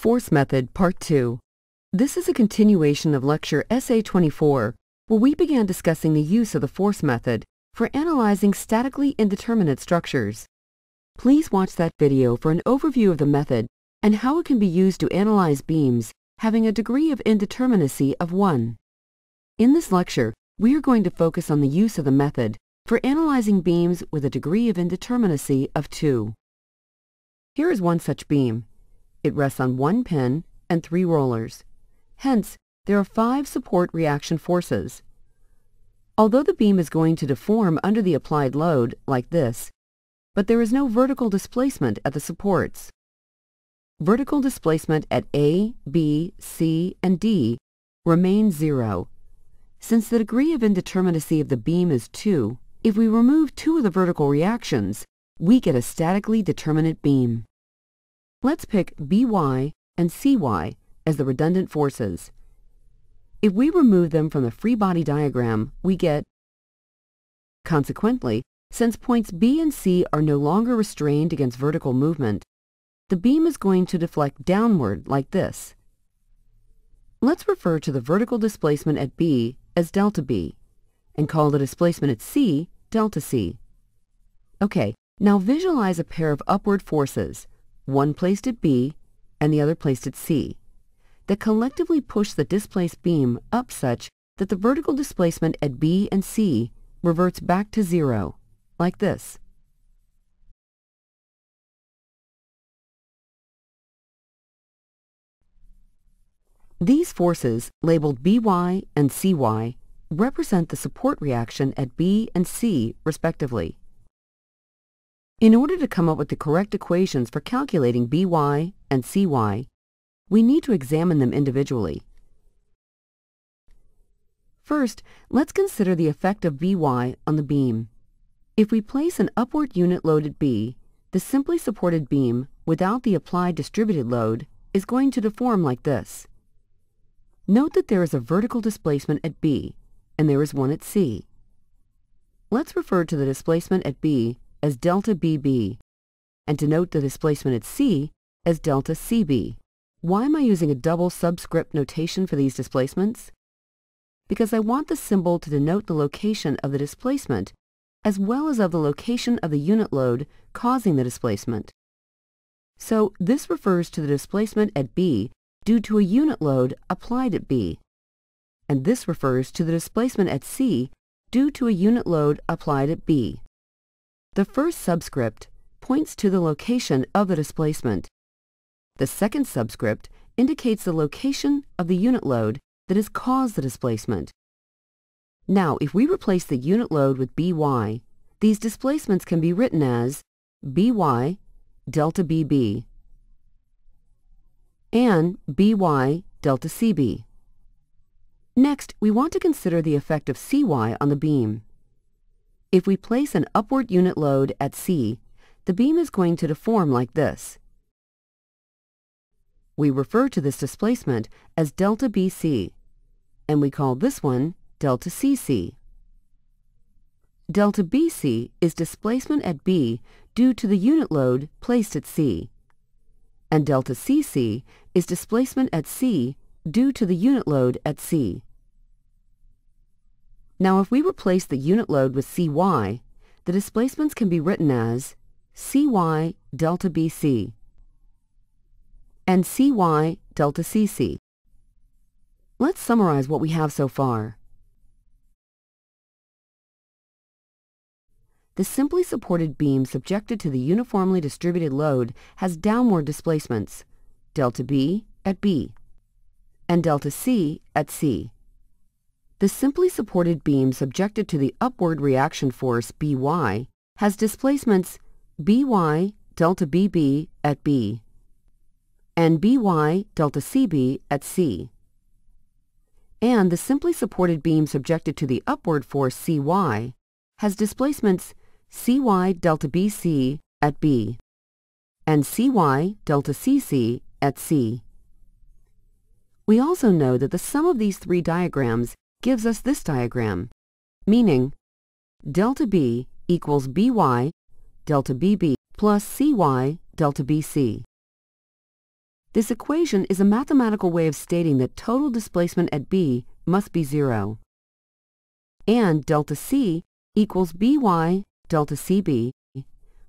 Force Method, Part 2. This is a continuation of Lecture SA24, where we began discussing the use of the force method for analyzing statically indeterminate structures. Please watch that video for an overview of the method and how it can be used to analyze beams having a degree of indeterminacy of 1. In this lecture, we are going to focus on the use of the method for analyzing beams with a degree of indeterminacy of 2. Here is one such beam. It rests on one pin and three rollers. Hence, there are five support reaction forces. Although the beam is going to deform under the applied load, like this, but there is no vertical displacement at the supports. Vertical displacement at A, B, C, and D remains zero. Since the degree of indeterminacy of the beam is 2, if we remove two of the vertical reactions, we get a statically determinate beam. Let's pick By and Cy as the redundant forces. If we remove them from the free body diagram, we get Consequently, since points B and C are no longer restrained against vertical movement, the beam is going to deflect downward like this. Let's refer to the vertical displacement at B as delta B, and call the displacement at C delta C. Okay, now visualize a pair of upward forces, one placed at B and the other placed at C, that collectively push the displaced beam up such that the vertical displacement at B and C reverts back to zero, like this. These forces, labeled By and Cy, represent the support reaction at B and C, respectively. In order to come up with the correct equations for calculating By and Cy, we need to examine them individually. First, let's consider the effect of By on the beam. If we place an upward unit load at B, the simply supported beam, without the applied distributed load, is going to deform like this. Note that there is a vertical displacement at B, and there is one at C. Let's refer to the displacement at B as delta BB, and denote the displacement at C as delta CB. Why am I using a double subscript notation for these displacements? Because I want the symbol to denote the location of the displacement, as well as of the location of the unit load causing the displacement. So this refers to the displacement at B due to a unit load applied at B, and this refers to the displacement at C due to a unit load applied at B. The first subscript points to the location of the displacement. The second subscript indicates the location of the unit load that has caused the displacement. Now, if we replace the unit load with By, these displacements can be written as By delta Bb and By delta Cb. Next, we want to consider the effect of Cy on the beam. If we place an upward unit load at C, the beam is going to deform like this. We refer to this displacement as delta BC, and we call this one delta CC. Delta BC is displacement at B due to the unit load placed at C, and delta CC is displacement at C due to the unit load at C. Now if we replace the unit load with Cy, the displacements can be written as Cy delta BC and Cy delta CC. Let's summarize what we have so far. The simply supported beam subjected to the uniformly distributed load has downward displacements, delta B at B, and delta C at C. The simply supported beam subjected to the upward reaction force By has displacements By delta Bb at B and By delta Cb at C. And the simply supported beam subjected to the upward force Cy has displacements Cy delta Bc at B and Cy delta Cc at C. We also know that the sum of these three diagrams gives us this diagram, meaning delta B equals By delta Bb plus Cy delta Bc. This equation is a mathematical way of stating that total displacement at B must be zero. And delta C equals By delta CB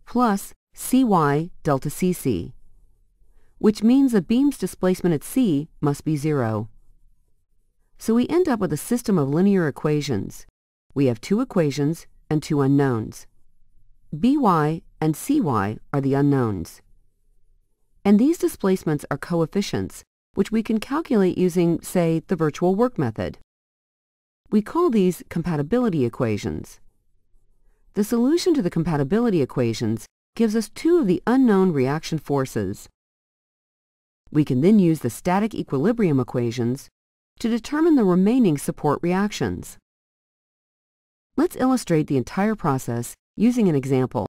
plus Cy delta Cc, which means the beam's displacement at C must be zero. So we end up with a system of linear equations. We have two equations and two unknowns. By and Cy are the unknowns. And these displacements are coefficients, which we can calculate using, say, the virtual work method. We call these compatibility equations. The solution to the compatibility equations gives us two of the unknown reaction forces. We can then use the static equilibrium equations to determine the remaining support reactions. Let's illustrate the entire process using an example.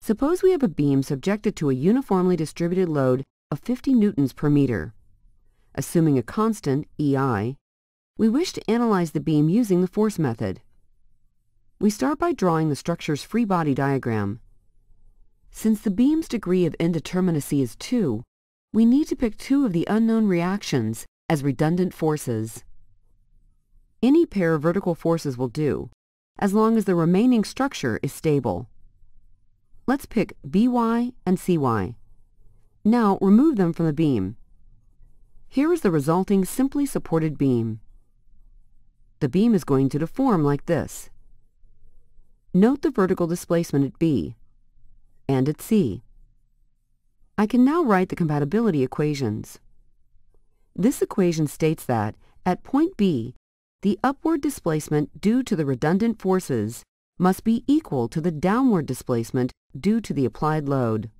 Suppose we have a beam subjected to a uniformly distributed load of 50 newtons per meter. Assuming a constant, EI, we wish to analyze the beam using the force method. We start by drawing the structure's free body diagram. Since the beam's degree of indeterminacy is 2, we need to pick two of the unknown reactions as redundant forces. Any pair of vertical forces will do, as long as the remaining structure is stable. Let's pick By and Cy. Now remove them from the beam. Here is the resulting simply supported beam. The beam is going to deform like this. Note the vertical displacement at B and at C. I can now write the compatibility equations. This equation states that, at point B, the upward displacement due to the redundant forces must be equal to the downward displacement due to the applied load.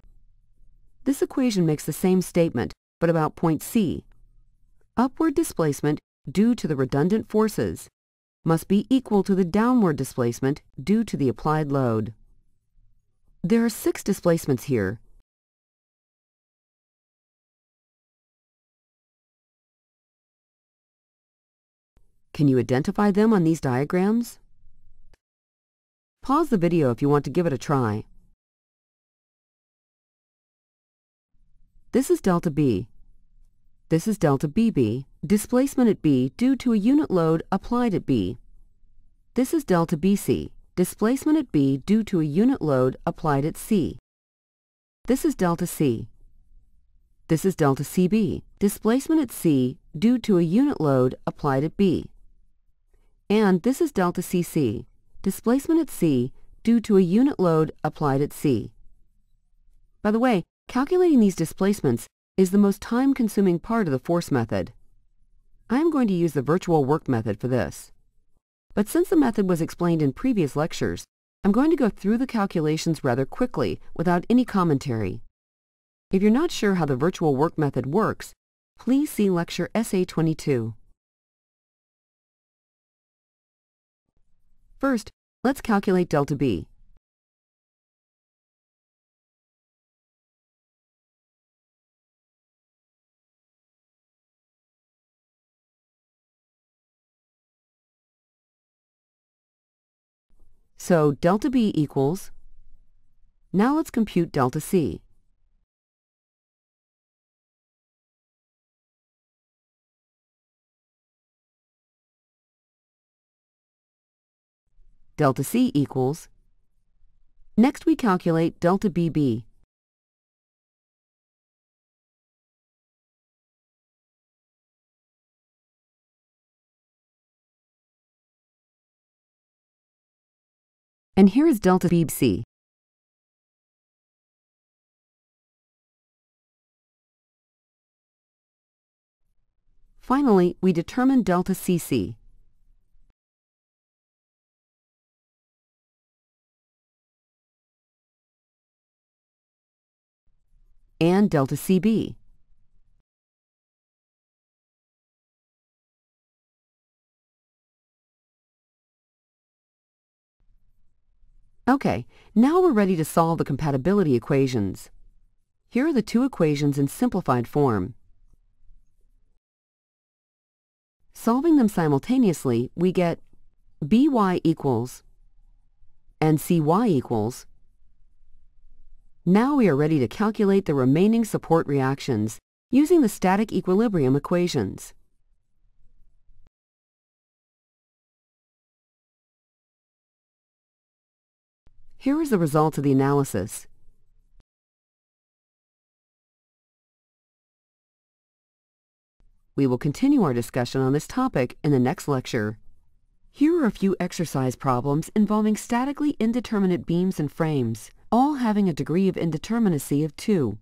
This equation makes the same statement, but about point C. Upward displacement due to the redundant forces must be equal to the downward displacement due to the applied load. There are six displacements here. Can you identify them on these diagrams? Pause the video if you want to give it a try. This is delta B. This is delta BB, displacement at B due to a unit load applied at B. This is delta BC, displacement at B due to a unit load applied at C. This is delta C. This is delta CB, displacement at C due to a unit load applied at B. And this is delta CC, displacement at C due to a unit load applied at C. By the way, calculating these displacements is the most time-consuming part of the force method. I am going to use the virtual work method for this. But since the method was explained in previous lectures, I'm going to go through the calculations rather quickly without any commentary. If you're not sure how the virtual work method works, please see lecture SA22. First, let's calculate delta B. So delta B equals, now let's compute delta C. Delta C equals, next we calculate delta BB. And here is delta BC. Finally, we determine delta CC. And delta CB. Okay, now we're ready to solve the compatibility equations. Here are the two equations in simplified form. Solving them simultaneously, we get by equals and cy equals. Now we are ready to calculate the remaining support reactions using the static equilibrium equations. Here is the result of the analysis. We will continue our discussion on this topic in the next lecture. Here are a few exercise problems involving statically indeterminate beams and frames, all having a degree of indeterminacy of 2.